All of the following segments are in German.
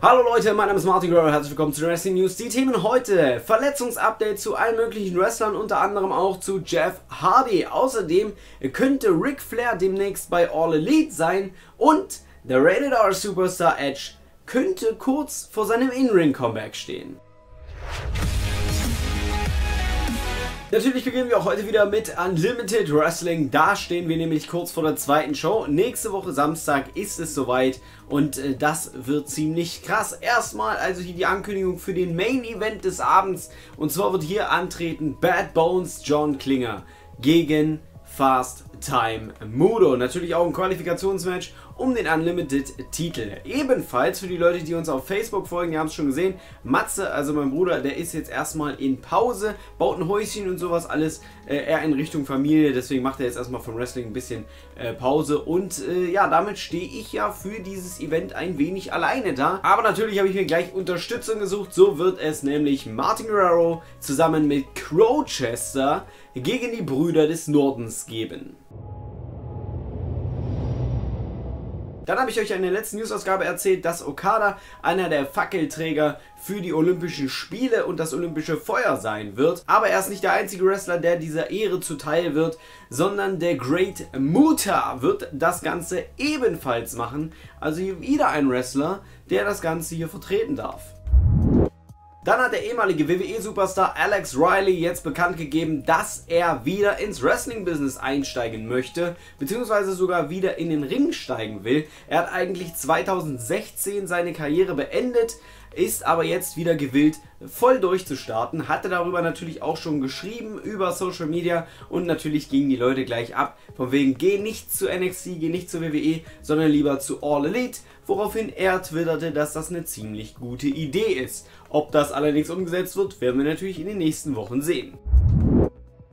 Hallo Leute, mein Name ist Martin Girl, herzlich willkommen zu Wrestling News. Die Themen heute, Verletzungsupdate zu allen möglichen Wrestlern, unter anderem auch zu Jeff Hardy. Außerdem könnte Ric Flair demnächst bei All Elite sein und der Rated R Superstar Edge könnte kurz vor seinem In-Ring-Comeback stehen. Natürlich beginnen wir auch heute wieder mit Unlimited Wrestling. Da stehen wir nämlich kurz vor der zweiten Show. Nächste Woche Samstag ist es soweit und äh, das wird ziemlich krass. Erstmal also hier die Ankündigung für den Main Event des Abends und zwar wird hier antreten Bad Bones John Klinger gegen Fast Time Mudo. Natürlich auch ein Qualifikationsmatch um den Unlimited-Titel. Ebenfalls für die Leute, die uns auf Facebook folgen, die haben es schon gesehen, Matze, also mein Bruder, der ist jetzt erstmal in Pause, baut ein Häuschen und sowas alles, äh, eher in Richtung Familie, deswegen macht er jetzt erstmal vom Wrestling ein bisschen äh, Pause und äh, ja, damit stehe ich ja für dieses Event ein wenig alleine da. Aber natürlich habe ich mir gleich Unterstützung gesucht, so wird es nämlich Martin Guerrero zusammen mit Crowchester gegen die Brüder des Nordens geben. Dann habe ich euch in der letzten Newsausgabe erzählt, dass Okada einer der Fackelträger für die Olympischen Spiele und das Olympische Feuer sein wird. Aber er ist nicht der einzige Wrestler, der dieser Ehre zuteil wird, sondern der Great Muta wird das Ganze ebenfalls machen. Also wieder ein Wrestler, der das Ganze hier vertreten darf. Dann hat der ehemalige WWE-Superstar Alex Riley jetzt bekannt gegeben, dass er wieder ins Wrestling-Business einsteigen möchte, beziehungsweise sogar wieder in den Ring steigen will. Er hat eigentlich 2016 seine Karriere beendet, ist aber jetzt wieder gewillt, voll durchzustarten. Hatte darüber natürlich auch schon geschrieben über Social Media und natürlich gingen die Leute gleich ab. Von wegen, geh nicht zu NXT, geh nicht zu WWE, sondern lieber zu All Elite. Woraufhin er twitterte, dass das eine ziemlich gute Idee ist. Ob das allerdings umgesetzt wird, werden wir natürlich in den nächsten Wochen sehen.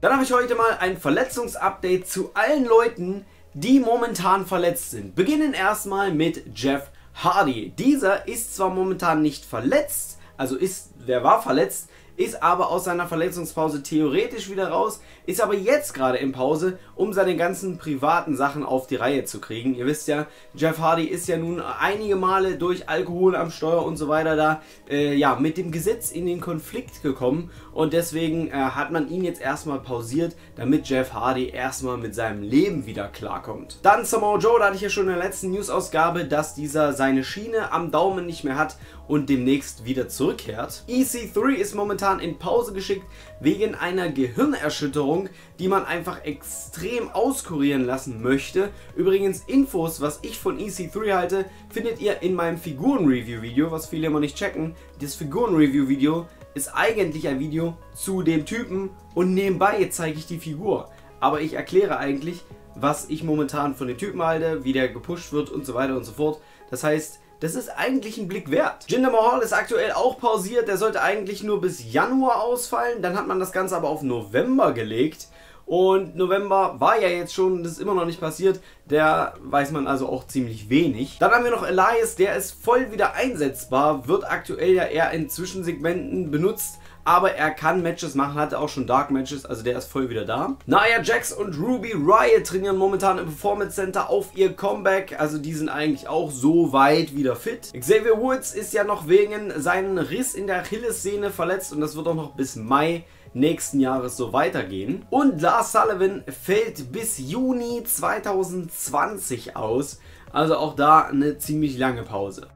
Dann habe ich heute mal ein Verletzungsupdate zu allen Leuten, die momentan verletzt sind. Beginnen erstmal mit Jeff Hardy. Dieser ist zwar momentan nicht verletzt, also ist, der war verletzt, ist aber aus seiner Verletzungspause theoretisch wieder raus, ist aber jetzt gerade in Pause, um seine ganzen privaten Sachen auf die Reihe zu kriegen. Ihr wisst ja, Jeff Hardy ist ja nun einige Male durch Alkohol am Steuer und so weiter da äh, ja, mit dem Gesetz in den Konflikt gekommen und deswegen äh, hat man ihn jetzt erstmal pausiert, damit Jeff Hardy erstmal mit seinem Leben wieder klarkommt. Dann Samoa Joe, da hatte ich ja schon in der letzten News-Ausgabe, dass dieser seine Schiene am Daumen nicht mehr hat und demnächst wieder zurückkehrt. EC3 ist momentan in Pause geschickt wegen einer Gehirnerschütterung, die man einfach extrem auskurieren lassen möchte. Übrigens Infos, was ich von EC3 halte, findet ihr in meinem Figuren-Review-Video, was viele immer nicht checken. Das Figuren-Review-Video ist eigentlich ein Video zu dem Typen und nebenbei zeige ich die Figur. Aber ich erkläre eigentlich, was ich momentan von dem Typen halte, wie der gepusht wird und so weiter und so fort. Das heißt, das ist eigentlich ein Blick wert. Jinder Mahal ist aktuell auch pausiert. Der sollte eigentlich nur bis Januar ausfallen. Dann hat man das Ganze aber auf November gelegt. Und November war ja jetzt schon, das ist immer noch nicht passiert. Der weiß man also auch ziemlich wenig. Dann haben wir noch Elias, der ist voll wieder einsetzbar. Wird aktuell ja eher in Zwischensegmenten benutzt aber er kann Matches machen, hatte auch schon Dark Matches, also der ist voll wieder da. Nia Jax und Ruby Riot trainieren momentan im Performance Center auf ihr Comeback, also die sind eigentlich auch so weit wieder fit. Xavier Woods ist ja noch wegen seinem Riss in der Achillessehne verletzt und das wird auch noch bis Mai nächsten Jahres so weitergehen. Und Lars Sullivan fällt bis Juni 2020 aus, also auch da eine ziemlich lange Pause.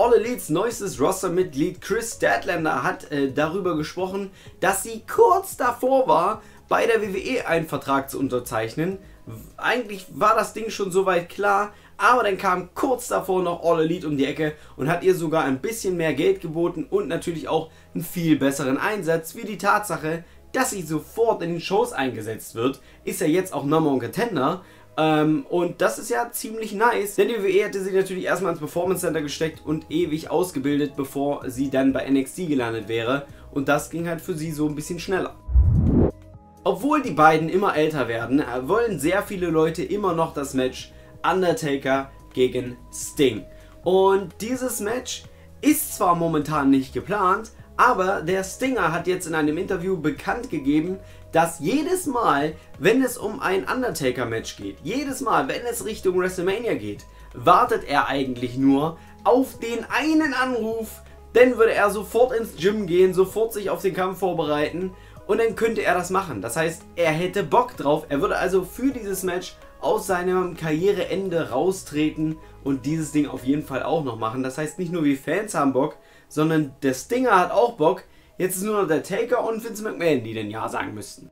All Elites neuestes Rostermitglied Chris Statlander hat äh, darüber gesprochen, dass sie kurz davor war, bei der WWE einen Vertrag zu unterzeichnen. Eigentlich war das Ding schon soweit klar, aber dann kam kurz davor noch All Elite um die Ecke und hat ihr sogar ein bisschen mehr Geld geboten und natürlich auch einen viel besseren Einsatz, wie die Tatsache, dass sie sofort in den Shows eingesetzt wird, ist ja jetzt auch Number One Contender ähm, und das ist ja ziemlich nice, denn die WWE hätte sie natürlich erstmal ins Performance Center gesteckt und ewig ausgebildet, bevor sie dann bei NXT gelandet wäre. Und das ging halt für sie so ein bisschen schneller. Obwohl die beiden immer älter werden, äh, wollen sehr viele Leute immer noch das Match Undertaker gegen Sting. Und dieses Match ist zwar momentan nicht geplant, aber der Stinger hat jetzt in einem Interview bekannt gegeben, dass jedes Mal, wenn es um ein Undertaker-Match geht, jedes Mal, wenn es Richtung WrestleMania geht, wartet er eigentlich nur auf den einen Anruf, dann würde er sofort ins Gym gehen, sofort sich auf den Kampf vorbereiten und dann könnte er das machen. Das heißt, er hätte Bock drauf. Er würde also für dieses Match aus seinem Karriereende raustreten und dieses Ding auf jeden Fall auch noch machen. Das heißt, nicht nur wir Fans haben Bock, sondern der Stinger hat auch Bock. Jetzt ist nur noch der Taker und Vince McMahon, die den Ja sagen müssten.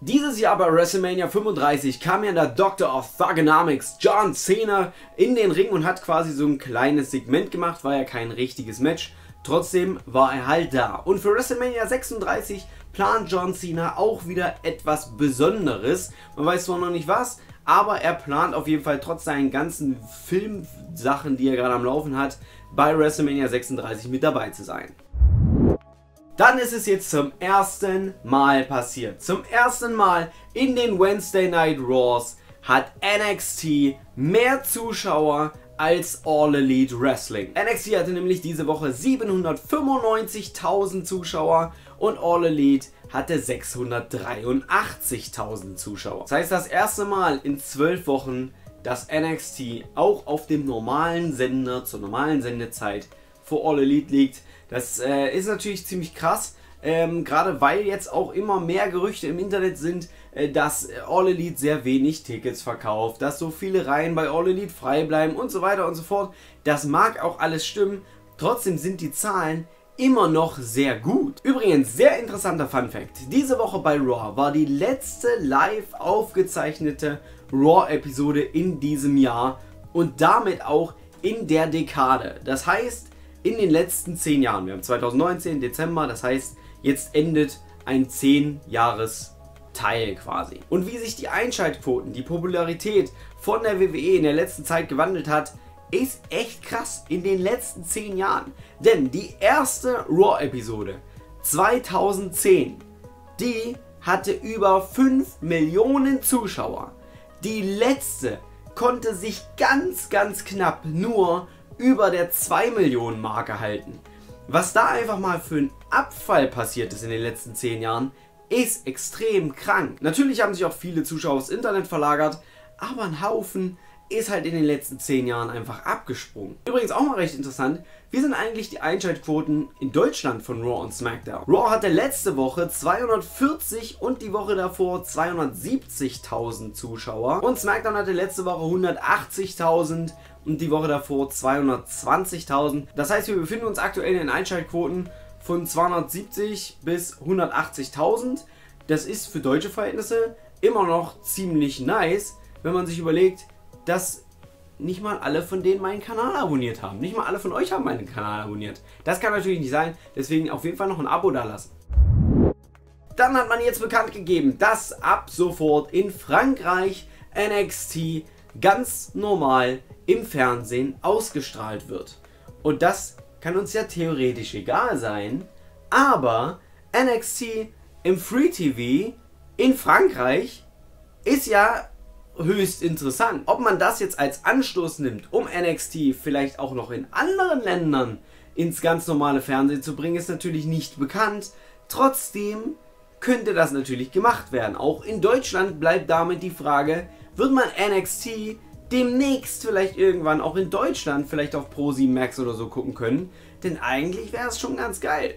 Dieses Jahr bei WrestleMania 35 kam ja der Doctor of Thugonomics, John Cena, in den Ring und hat quasi so ein kleines Segment gemacht, war ja kein richtiges Match. Trotzdem war er halt da. Und für WrestleMania 36 plant John Cena auch wieder etwas Besonderes. Man weiß zwar noch nicht was, aber er plant auf jeden Fall trotz seinen ganzen Filmsachen, die er gerade am Laufen hat, bei WrestleMania 36 mit dabei zu sein. Dann ist es jetzt zum ersten Mal passiert. Zum ersten Mal in den Wednesday Night Raws hat NXT mehr Zuschauer als All Elite Wrestling. NXT hatte nämlich diese Woche 795.000 Zuschauer und All Elite hatte 683.000 Zuschauer. Das heißt, das erste Mal in 12 Wochen, dass NXT auch auf dem normalen Sender zur normalen Sendezeit vor All Elite liegt. Das äh, ist natürlich ziemlich krass. Ähm, Gerade weil jetzt auch immer mehr Gerüchte im Internet sind, äh, dass All Elite sehr wenig Tickets verkauft, dass so viele Reihen bei All Elite frei bleiben und so weiter und so fort. Das mag auch alles stimmen, trotzdem sind die Zahlen immer noch sehr gut. Übrigens, sehr interessanter Fun Fact. Diese Woche bei Raw war die letzte live aufgezeichnete Raw-Episode in diesem Jahr und damit auch in der Dekade. Das heißt, in den letzten 10 Jahren, wir haben 2019 Dezember, das heißt, jetzt endet ein 10 Jahres Teil quasi. Und wie sich die Einschaltquoten, die Popularität von der WWE in der letzten Zeit gewandelt hat, ist echt krass in den letzten 10 Jahren. Denn die erste Raw-Episode 2010, die hatte über 5 Millionen Zuschauer. Die letzte konnte sich ganz, ganz knapp nur über der 2 Millionen Marke halten. Was da einfach mal für ein Abfall passiert ist in den letzten 10 Jahren, ist extrem krank. Natürlich haben sich auch viele Zuschauer aufs Internet verlagert, aber ein Haufen ist halt in den letzten 10 Jahren einfach abgesprungen. Übrigens auch mal recht interessant, wie sind eigentlich die Einschaltquoten in Deutschland von Raw und SmackDown? Raw hatte letzte Woche 240 und die Woche davor 270.000 Zuschauer und SmackDown hatte letzte Woche 180.000 und die Woche davor 220.000. Das heißt, wir befinden uns aktuell in Einschaltquoten von 270 bis 180.000. Das ist für deutsche Verhältnisse immer noch ziemlich nice, wenn man sich überlegt, dass nicht mal alle von denen meinen Kanal abonniert haben. Nicht mal alle von euch haben meinen Kanal abonniert. Das kann natürlich nicht sein, deswegen auf jeden Fall noch ein Abo dalassen. Dann hat man jetzt bekannt gegeben, dass ab sofort in Frankreich NXT ganz normal im Fernsehen ausgestrahlt wird. Und das kann uns ja theoretisch egal sein, aber NXT im Free TV in Frankreich ist ja höchst interessant. Ob man das jetzt als Anstoß nimmt, um NXT vielleicht auch noch in anderen Ländern ins ganz normale Fernsehen zu bringen, ist natürlich nicht bekannt. Trotzdem könnte das natürlich gemacht werden. Auch in Deutschland bleibt damit die Frage, wird man NXT demnächst vielleicht irgendwann auch in Deutschland vielleicht auf Pro7 Max oder so gucken können. Denn eigentlich wäre es schon ganz geil.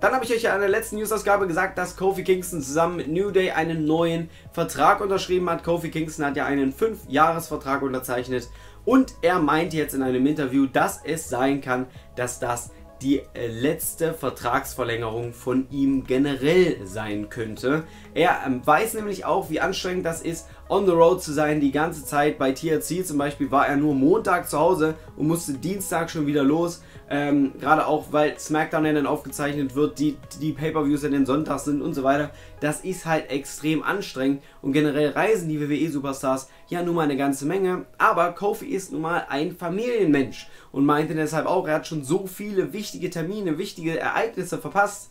Dann habe ich euch ja in der letzten Newsausgabe gesagt, dass Kofi Kingston zusammen mit New Day einen neuen Vertrag unterschrieben hat. Kofi Kingston hat ja einen 5-Jahres-Vertrag unterzeichnet und er meint jetzt in einem Interview, dass es sein kann, dass das die äh, letzte Vertragsverlängerung von ihm generell sein könnte. Er ähm, weiß nämlich auch, wie anstrengend das ist, on the road zu sein die ganze Zeit. Bei TRC zum Beispiel war er nur Montag zu Hause und musste Dienstag schon wieder los. Ähm, Gerade auch, weil SmackDown ja dann aufgezeichnet wird, die, die Pay-Per-Views ja den Sonntag sind und so weiter. Das ist halt extrem anstrengend und generell reisen die WWE-Superstars ja nun mal eine ganze Menge. Aber Kofi ist nun mal ein Familienmensch und meinte deshalb auch, er hat schon so viele wichtige Termine, wichtige Ereignisse verpasst.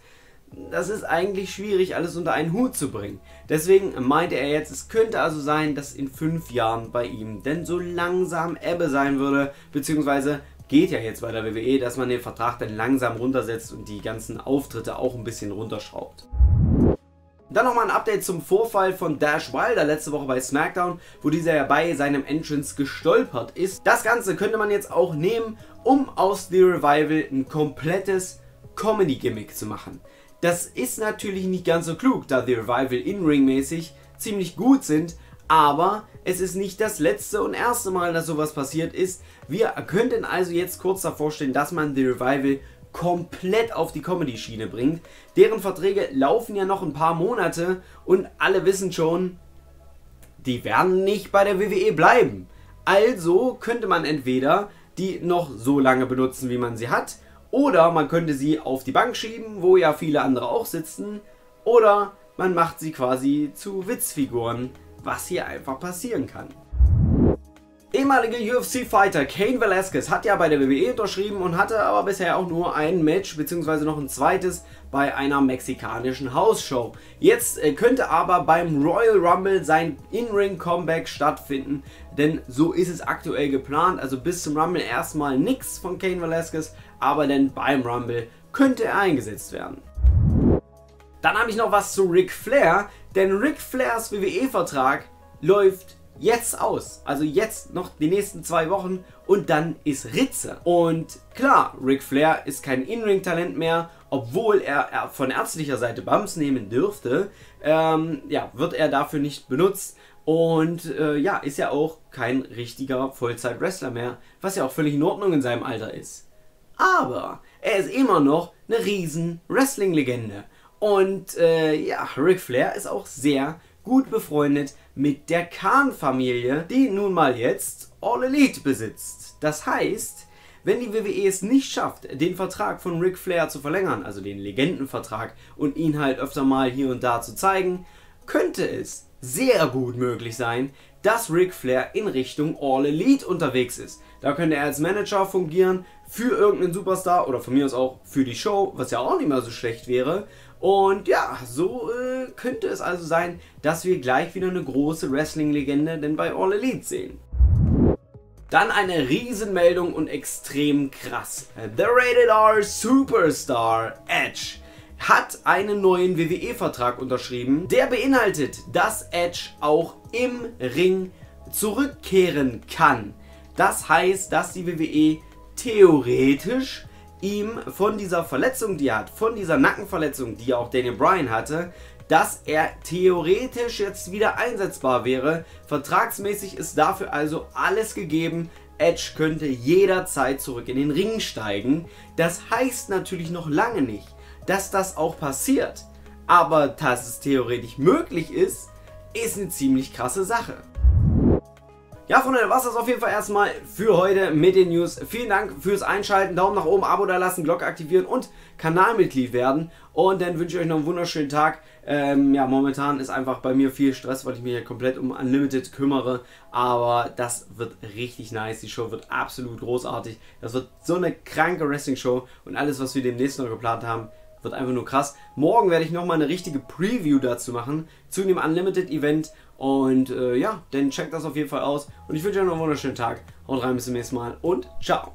Das ist eigentlich schwierig, alles unter einen Hut zu bringen. Deswegen meinte er jetzt, es könnte also sein, dass in fünf Jahren bei ihm denn so langsam Ebbe sein würde, beziehungsweise geht ja jetzt bei der WWE, dass man den Vertrag dann langsam runtersetzt und die ganzen Auftritte auch ein bisschen runterschraubt. Dann nochmal ein Update zum Vorfall von Dash Wilder letzte Woche bei SmackDown, wo dieser ja bei seinem Entrance gestolpert ist. Das Ganze könnte man jetzt auch nehmen, um aus The Revival ein komplettes Comedy-Gimmick zu machen. Das ist natürlich nicht ganz so klug, da The Revival in-ring-mäßig ziemlich gut sind, aber es ist nicht das letzte und erste Mal, dass sowas passiert ist. Wir könnten also jetzt kurz davor stehen, dass man The Revival komplett auf die Comedy-Schiene bringt. Deren Verträge laufen ja noch ein paar Monate und alle wissen schon, die werden nicht bei der WWE bleiben. Also könnte man entweder die noch so lange benutzen, wie man sie hat, oder man könnte sie auf die Bank schieben, wo ja viele andere auch sitzen, oder man macht sie quasi zu Witzfiguren, was hier einfach passieren kann. Ehemaliger UFC-Fighter Kane Velasquez hat ja bei der WWE unterschrieben und hatte aber bisher auch nur ein Match bzw. noch ein zweites bei einer mexikanischen Hausshow. Jetzt äh, könnte aber beim Royal Rumble sein In-Ring-Comeback stattfinden, denn so ist es aktuell geplant. Also bis zum Rumble erstmal nichts von Kane Velasquez, aber dann beim Rumble könnte er eingesetzt werden. Dann habe ich noch was zu Ric Flair, denn Ric Flairs WWE-Vertrag läuft jetzt aus. Also jetzt noch die nächsten zwei Wochen und dann ist Ritze. Und klar, Ric Flair ist kein In-Ring-Talent mehr, obwohl er von ärztlicher Seite Bums nehmen dürfte. Ähm, ja, wird er dafür nicht benutzt. Und äh, ja, ist ja auch kein richtiger Vollzeit-Wrestler mehr, was ja auch völlig in Ordnung in seinem Alter ist. Aber er ist immer noch eine riesen Wrestling-Legende. Und äh, ja, Ric Flair ist auch sehr gut befreundet mit der Khan-Familie, die nun mal jetzt All Elite besitzt. Das heißt, wenn die WWE es nicht schafft, den Vertrag von Ric Flair zu verlängern, also den Legendenvertrag, und ihn halt öfter mal hier und da zu zeigen, könnte es sehr gut möglich sein, dass Ric Flair in Richtung All Elite unterwegs ist. Da könnte er als Manager fungieren für irgendeinen Superstar oder von mir aus auch für die Show, was ja auch nicht mehr so schlecht wäre. Und ja, so äh, könnte es also sein, dass wir gleich wieder eine große Wrestling-Legende denn bei All Elite sehen. Dann eine Riesenmeldung und extrem krass. The Rated R Superstar Edge hat einen neuen WWE-Vertrag unterschrieben, der beinhaltet, dass Edge auch im Ring zurückkehren kann. Das heißt, dass die WWE theoretisch ihm von dieser Verletzung, die er hat, von dieser Nackenverletzung, die auch Daniel Bryan hatte, dass er theoretisch jetzt wieder einsetzbar wäre. Vertragsmäßig ist dafür also alles gegeben. Edge könnte jederzeit zurück in den Ring steigen. Das heißt natürlich noch lange nicht, dass das auch passiert. Aber dass es theoretisch möglich ist, ist eine ziemlich krasse Sache. Ja, Freunde, was das auf jeden Fall erstmal für heute mit den News. Vielen Dank fürs Einschalten, Daumen nach oben, Abo da lassen, Glocke aktivieren und Kanalmitglied werden. Und dann wünsche ich euch noch einen wunderschönen Tag. Ähm, ja, momentan ist einfach bei mir viel Stress, weil ich mich hier komplett um Unlimited kümmere. Aber das wird richtig nice. Die Show wird absolut großartig. Das wird so eine kranke Wrestling-Show. Und alles, was wir demnächst noch geplant haben, wird einfach nur krass. Morgen werde ich nochmal eine richtige Preview dazu machen, zu dem Unlimited Event. Und äh, ja, dann checkt das auf jeden Fall aus. Und ich wünsche euch noch einen wunderschönen Tag. Haut rein, bis zum nächsten Mal und ciao.